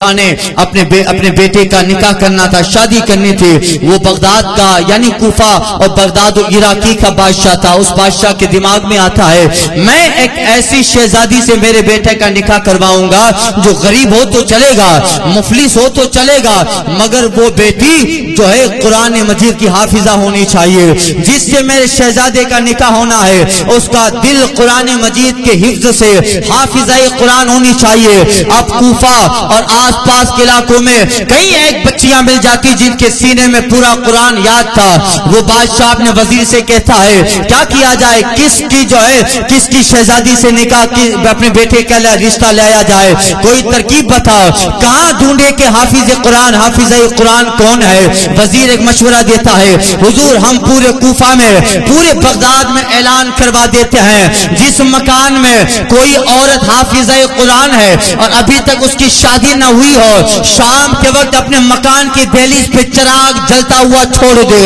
نے اپنے بے اپنے بیٹے کا نکاح کرنا تھا، شادی کرنی تھی۔ وہ بغداد کا یعنی کوفہ اور بغداد و عراقی کا بادشاہ تھا۔ اس بادشاہ کے دماغ میں آتا ہے، میں ایک ایسی شہزادی سے میرے بیٹے کا نکاح کرواؤں گا جو غریب ہو تو چلے گا، مفلس ہو تو چلے گا، مگر وہ بیٹی جو ہے قرآن مجید کی حافظہ ہونی چاہیے۔ جس سے میرے شہزادے کا نکاح ہونا ہے، اس کا دل قرآن مجید کے حفظ سے، حافظہ قرآن ہونی چاہیے۔ اب کوفہ اور آس آس پاس کے علاقوں میں کئی ایک بچیاں مل جاتی جن کے سینے میں پورا قرآن یاد تھا۔ وہ بادشاہ اپنے وزیر سے کہتا ہے، کیا کیا جائے؟ کس کی جو ہے، کس کی شہزادی سے نکاح کی اپنے بیٹے کا رشتہ لایا جائے؟ کوئی ترکیب بتا کہاں ڈھونڈے کہ حافظ قرآن حافظ قرآن کون ہے؟ وزیر ایک مشورہ دیتا ہے، حضور، ہم پورے کوفہ میں، پورے بغداد میں اعلان کروا دیتے ہیں۔ جس مکان میں کوئی عورت حافظ قرآن ہے اور ابھی تک اس کی شادی نہ ہوئی ہو شام کے وقت اپنے مکان کی دہلیز پہ چراغ جلتا ہوا چھوڑ دے۔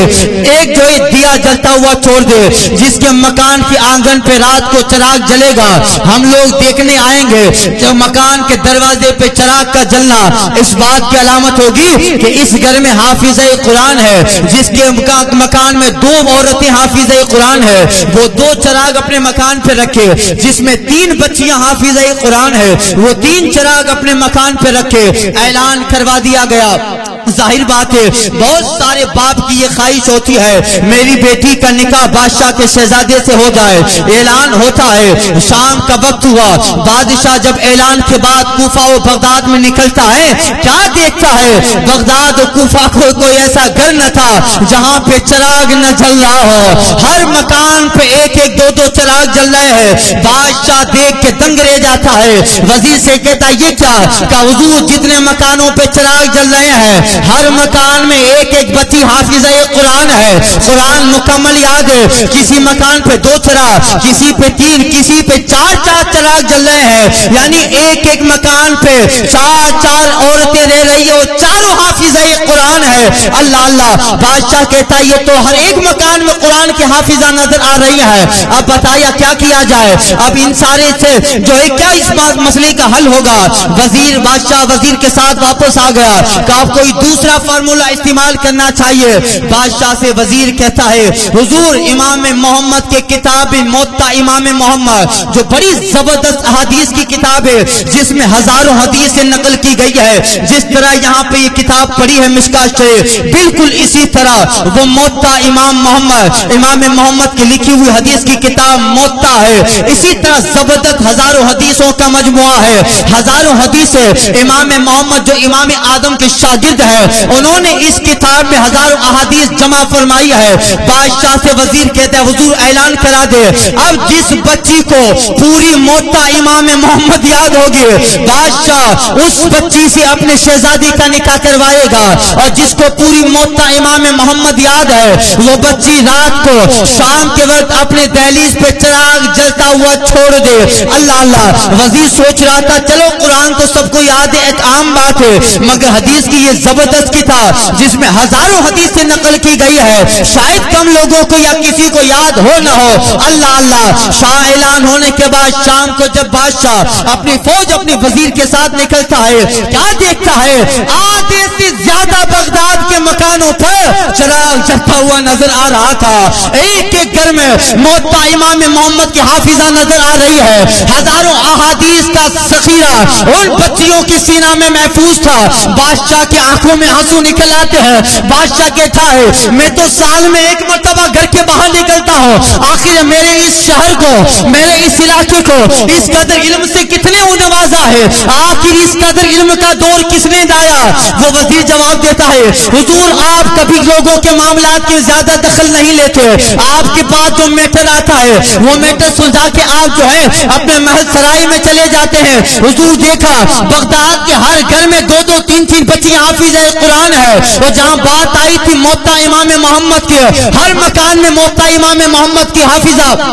ایک جو دیا جلتا ہوا چھوڑ دے، جس کے مکان کی آنگن پہ رات کو چراغ جلے گا۔ ہم لوگ دیکھنے آئیں گے جو مکان کے دروازے پہ چراغ کا جلنا اس بات کی علامت ہوگی کہ اس گھر میں حافظ قرآن ہے، جس کے مکان میں دو عورتیں حافظ قرآن ہے۔ وہ دو چراغ اپنے مکان پہ رکھے، جس میں تین بچیاں حافظ قرآن ہے۔ وہ تین چراغ اپنے مکان پہ رکھے اعلان کروا دیا گیا۔ ظاہر بات ہے، بہت سارے باپ کی یہ خواہش ہوتی ہے، میری بیٹی کا نکاح بادشاہ کے شہزادے سے ہو جائے، اعلان ہوتا ہے، شام کا وقت ہوا، بادشاہ جب اعلان کے بعد کوفہ و بغداد میں نکلتا ہے، کیا دیکھتا ہے؟ بغداد و کوفہ کو کوئی ایسا گھر نہ تھا جہاں پہ چراغ نہ جل رہا ہو، ہر مکان پہ ایک ایک دو دو چراغ جل رہے ہیں۔ بادشاہ دیکھ کے دنگ رہ جاتا ہے، وزیر سے کہتا یہ کیا؟ کہ حضور جتنے مکانوں پہ چراغ جل رہے ہیں ہر مکان میں ایک ایک بچی حافظہ قرآن ہے، قرآن مکمل یاد ہے، کسی مکان پہ دو چراغ کسی پہ تین، کسی پہ چار چار چراغ جل رہے ہیں یعنی ایک ایک مکان پہ چار چار عورتیں رہ رہی ہیں چار حافظہ قرآن ہے۔ اللہ اللہ، بادشاہ کہتا ہے، یہ تو ہر ایک مکان میں قرآن کے حافظہ نظر آ رہی ہے۔ اب بتایا کیا کیا جائے؟ اب ان سارے سے جو ہے، کیا اس بات مسئلے کا حل ہوگا؟ وزیر، بادشاہ وزیر کے ساتھ واپس آ گیا کہ آپ کوئی دوسرا فارمولا استعمال کرنا چاہیے۔ بادشاہ سے وزیر کہتا ہے، حضور، امام محمد کے کتاب موتا امام محمد، جو بڑی زبردست حدیث کی کتاب ہے، جس میں ہزاروں حدیث نقل کی گئی ہے۔ جس طرح یہاں پہ یہ کتاب پڑھی ہے مشکا شریف، بالکل اسی طرح وہ موتا امام محمد امام محمد کی لکھی ہوئی حدیث کی کتاب موتا ہے۔ اسی طرح زبردست ہزاروں حدیثوں کا مجموعہ ہے۔ ہزاروں حدیث امام محمد جو امام آدم کے شاگرد ہے انہوں نے اس کتاب میں ہزاروں احادیث جمع فرمائی ہے۔ بادشاہ سے وزیر کہتے ہیں، حضور اعلان کرا دے۔ اب جس بچی کو پوری موتا امام محمد یاد ہوگی، بادشاہ اس بچی سے اپنے شہزادی کا نکاح کروائے گا اور جس کو پوری موتا امام محمد یاد ہے، وہ بچی رات کو شام کے وقت اپنے دہلیز پہ چراغ جلتا ہوا چھوڑ دے۔ اللہ اللہ، وزیر سوچ رہا تھا، چلو قرآن تو سب کو یاد ہے، ایک عام بات ہے، مگر حدیث کی یہ زبردست کتاب جس میں ہزاروں حدیث سے نقل کی گئی ہے، شاید کم لوگوں کو یا کسی کو یاد ہو نہ ہو۔ اللہ اللہ، شاہ اعلان ہونے کے بعد شام کو جب بادشاہ اپنی فوج اپنی وزیر کے ساتھ نکلتا ہے، کیا دیکھتا ہے؟ آدھے سے زیادہ بغداد کے مکانوں پر چراغ چلتا ہوا نظر آ رہا تھا۔ ایک ایک گھر میں موتا امام محمد کی حافظہ نظر آ رہی ہے۔ ہزاروں احادیث کا ذخیرہ ان بچیوں کی سینہ میں محفوظ تھا۔ بادشاہ کی آنکھوں میں ہنسو نکل آتے ہیں۔ بادشاہ کہتا ہے، میں تو سال میں ایک مرتبہ گھر کے باہر نکلتا ہوں۔ آخر میرے اس شہر کو، میرے اس علاقے کو، اس قدر علم سے کتنے نوازا ہے؟ آخر اس قدر علم کا دور کس نے دایا؟ وہ وزیر جواب دیتا ہے، حضور آپ کبھی لوگوں کے معاملات کے زیادہ دخل نہیں لیتے۔ آپ کے پاس جو میٹر آتا ہے، وہ میٹر سلجھا کے آپ جو ہے، اپنے محل سرائی میں چلے جاتے ہیں۔ حضور دیکھا، بغداد کے ہر گھر میں دو دو تین تین بچی حافظ قرآن ہے۔ اور جہاں بات آئی تھی موتا امام محمد کے، ہر مکان میں موتا امام محمد کی حافظہ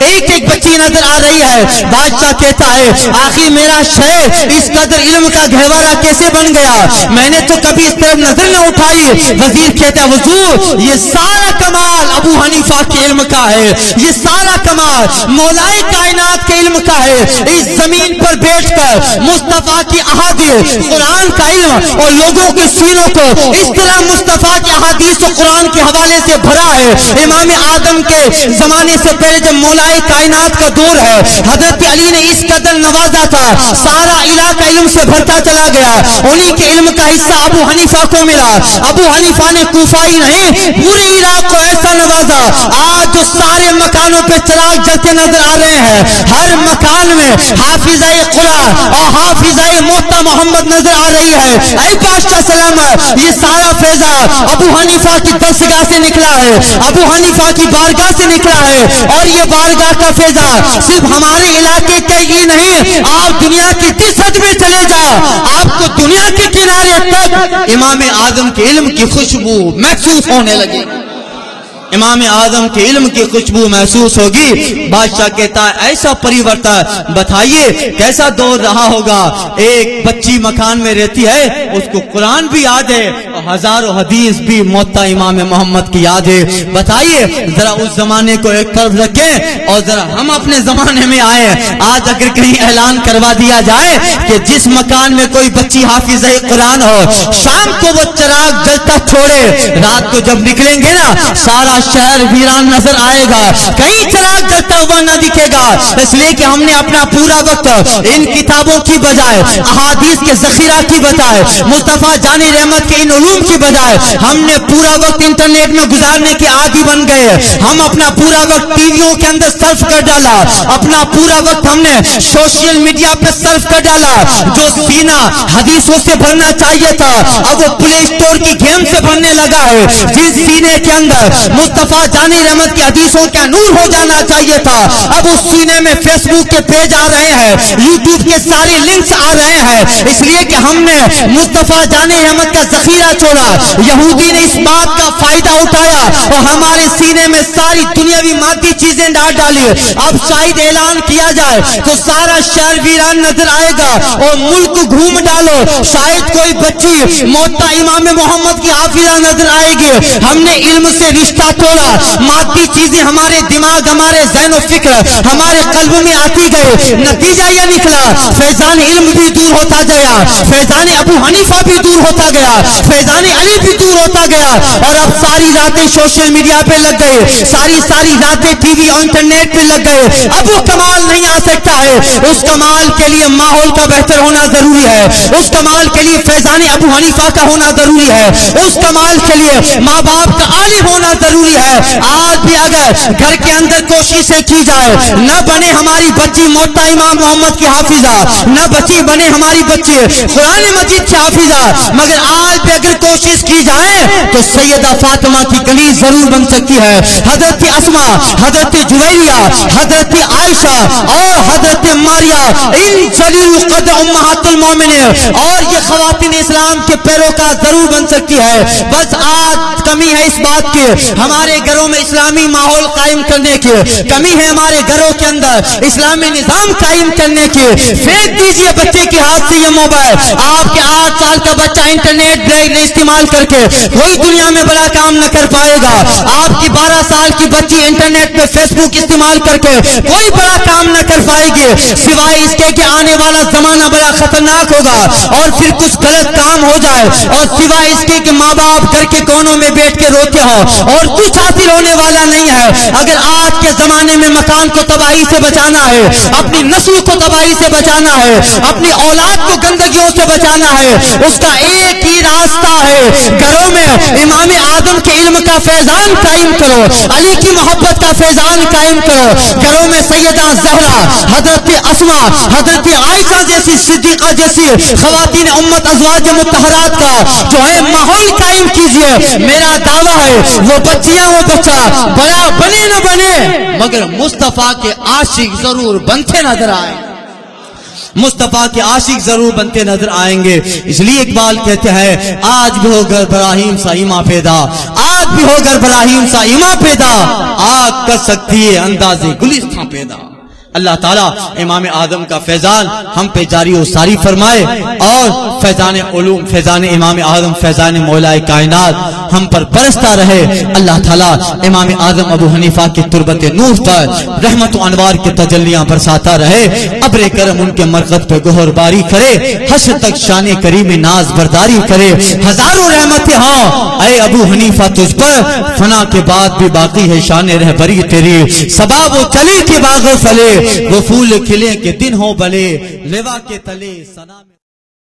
ایک ایک بچی نظر آ رہی ہے۔ بادشاہ کہتا ہے، آخر میرا شہر اس قدر علم کا گہوارہ کیسے بن گیا؟ میں نے تو کبھی اس طرف نظر نہ اٹھائی۔ وزیر کہتا ہے، حضور، یہ سارا کمال ابو حنیفہ کے علم کا ہے۔ یہ سارا کمال مولائے کائنات کے علم کا ہے۔ اس زمین پر بیٹھ کر مصطفیٰ کی احادیث، قرآن کا علم اور لوگوں کے سینوں کو اس طرح مصطفیٰ کی احادیث و قرآن کے حوالے سے بھرا ہے۔ امام آدم کے زمانے سے پہلے جب مولائے کائنات کا دور ہے، حضرت علی نے اس قدر نوازا تھا، سارا علاقہ علم سے بھرتا چلا گیا۔ انہی کے علم کا حصہ ابو حنیفہ کو ملا۔ ابو حنیفہ نے کوفائی نہیں پورے عراق کو ایسا نوازا آج جو سارے مکانوں پہ چراغ جلتے نظر آ رہے ہیں۔ ہر مکان میں حافظہ قرآن اور حافظہ محتا محمد نظر آ رہی ہے۔ اے بادشاہ سلامت یہ سارا فیضا ابو حنیفہ کی دستگاہ سے نکلا ہے۔ ابو حنیفہ کی بارگاہ سے نکلا ہے۔ اور یہ بارگاہ کا فیضا صرف ہمارے علاقے کا ہی نہیں، آپ دنیا کی جس حد میں چلے جاؤ، آپ کو دنیا کے کنارے تک امام اعظم کے علم کی خوشبو محسوس ہونے لگے امام اعظم کے علم کی خوشبو محسوس ہوگی۔ بادشاہ کہتا ہے، ایسا پریورتن، بتائیے کیسا دور رہا ہوگا؟ ایک بچی مکان میں رہتی ہے، اس کو قرآن بھی یاد ہے اور ہزاروں حدیث بھی موتا امام محمد کی یاد ہے۔ بتائیے، ذرا اس زمانے کو ایک طرف رکھیں اور ذرا ہم اپنے زمانے میں آئے۔ آج اگر کہیں اعلان کروا دیا جائے کہ جس مکان میں کوئی بچی حافظ قرآن ہو، شام کو وہ چراغ جلتا چھوڑے۔ رات کو جب نکلیں گے نا، سارا شہر ویران نظر آئے گا۔ کہیں چراغ جلتا ہوا نہ دکھے گا۔ اس لیے کہ ہم نے اپنا پورا وقت ان کتابوں کی بجائے، احادیث کے ذخیرہ کی بجائے، مصطفیٰ جانی رحمت کے ان علوم کی بجائے، ہم نے پورا وقت انٹرنیٹ میں گزارنے کے عادی بن گئے۔ ہم اپنا پورا وقت ٹی ویوں کے اندر صرف کر ڈالا۔ اپنا پورا وقت ہم نے سوشل میڈیا پہ صرف کر ڈالا۔ جو سینہ حدیثوں سے بھرنا چاہیے تھا، اب وہ پلے اسٹور کی گیم سے بھرنے لگا ہے۔ جس سینے کے اندر مصطفیٰ جانی رحمت کی حدیثوں کا نور ہو جانا چاہیے تھا۔ اب اس سینے میں فیس بک کے پیج آ رہے ہیں۔ یوٹیوب کے سارے لنکس آ رہے ہیں۔ اس لیے کہ ہم نے مصطفیٰ جانی رحمت کا ذخیرہ چھوڑا۔ یہودی نے اس بات کا فائدہ اٹھایا اور ہمارے سینے میں ساری دنیاوی مادی چیزیں ڈال ڈالی۔ اب شاید اعلان کیا جائے تو سارا شہر ویران نظر آئے گا اور ملک گھوم ڈالو۔ شاید کوئی بچی موتا امام محمد کی حافظہ نظر آئے گی۔ ہم نے علم سے رشتہ توڑا۔ مادی چیزیں ہمارے دماغ، ہمارے ذہن و فکر، ہمارے قلب میں آتی گئے۔ نتیجہ یہ نکلا۔ فیضان علم بھی دور ہوتا گیا۔ فیضان ابو حنیفہ بھی دور ہوتا گیا۔ فیضان علی بھی دور ہوتا گیا۔ اور اب ساری راتیں سوشل میڈیا پہ لگ گئے۔ ساری ساری راتیں ٹی وی اور انٹرنیٹ پہ لگ گئے۔ اب وہ کمال نہیں آ سکتا ہے۔ اس کمال کے لیے ماحول کا بہتر ہونا ضروری ہے۔ اس کمال کے لیے فیضان ابو حنیفہ کا ہونا ضروری ہے۔ اس کمال کے لیے ماں باپ کا عالم ہونا ضروری ضروری ہے۔ آج بھی اگر گھر کے اندر کوششیں کی جائے، نہ بنے ہماری بچی موتا امام محمد کی حافظہ، نہ بچی بنے ہماری بچی قرآن مجید کی حافظہ۔ مگر آج بھی اگر کوشش کی جائے، تو سیدہ فاطمہ کی گلی ضرور بن سکتی ہے۔ حضرت اسما حضرت جویریہ حضرت عائشہ اور حضرت ماریا ان جلیل قد امہات المومن اور یہ خواتین اسلام کے پیروکار ضرور بن سکتی ہے۔ بس آج کمی ہے اس بات کی۔ ہمارے گھروں میں اسلامی ماحول قائم کرنے کی کمی ہے ہمارے گھروں کے اندر اسلامی نظام قائم کرنے کی پھینک دیجیے بچے کے ہاتھ سے یہ موبائل آپ کے آٹھ سال کا بچہ انٹرنیٹ بریک استعمال کر کے کوئی دنیا میں بڑا کام نہ کر پائے گا آپ کی بارہ سال کی بچی انٹرنیٹ پہ فیس بک استعمال کر کے کوئی بڑا کام نہ کر پائے گی سوائے اس کے کہ آنے والا زمانہ بڑا خطرناک ہوگا اور پھر کچھ غلط کام ہو جائے اور سوائے اس کے کہ ماں باپ گھر کے کونوں میں بیٹھ کے روتے ہو اور کچھ حاصل ہونے والا نہیں ہے۔ اگر آج کے زمانے میں مکان کو تباہی سے بچانا ہے، اپنی نسل کو تباہی سے بچانا ہے، اپنی اولاد کو گندگیوں سے بچانا ہے، اس کا ایک ہی راستہ ہے۔ گھروں میں امام آدم کے علم کا فیضان قائم کرو، علی کی محبت کا فیضان قائم کرو۔ گھروں میں سیدہ زہرا، حضرت اسما حضرت عائشہ جیسی، صدیقہ جیسی خواتین امت ازواج متحرات کا جو ہے ماحول قائم کیجیے۔ میرا دعویٰ ہے، وہ بچے بچیاں وہ بچہ بڑا بنے نہ بنے مگر مصطفیٰ کے عاشق ضرور بنتے نظر آئے۔ مصطفیٰ کے عاشق ضرور بنتے نظر آئیں گے۔ اس لیے اقبال کہتے ہیں آج بھی ہو گر براہیم سا ایما پیدا۔ آج بھی ہو گر براہیم سا ایما پیدا۔ آگ کر سکتی ہے انداز گلستان پیدا۔ اللہ تعالیٰ امام آدم کا فیضان ہم پہ جاری و ساری فرمائے اور فیضان علوم، فیضان امام آدم فیضان مولا کائنات ہم پر برستا رہے۔ اللہ تعالیٰ امام آدم ابو حنیفہ کی تربت نور پر رحمت و انوار کے تجلیاں برساتا رہے۔ ابر کرم ان کے مرکز پہ گہر باری کرے۔ حشر تک شان کریم ناز برداری کرے۔ ہزاروں رحمتیں ہاں اے ابو حنیفہ تجھ پر۔ فنا کے بعد بھی باقی ہے شان رہبری تیری۔ سباب و چلی کے باغ فلے وہ پھول کھلے کے دن ہو بلے لیوا کے تلے سنا